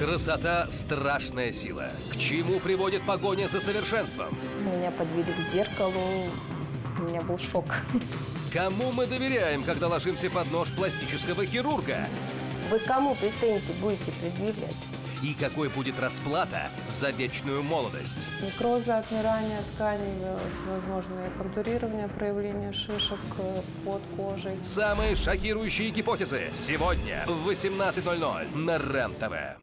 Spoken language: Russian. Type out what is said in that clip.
Красота – страшная сила. К чему приводит погоня за совершенством? Меня подвели к зеркалу, у меня был шок. Кому мы доверяем, когда ложимся под нож пластического хирурга? Вы кому претензии будете предъявлять? И какой будет расплата за вечную молодость? Некрозы, отмирание тканей, всевозможные контурирования, проявление шишек э, под кожей. Самые шокирующие гипотезы сегодня в 18.00 на РЕН-ТВ.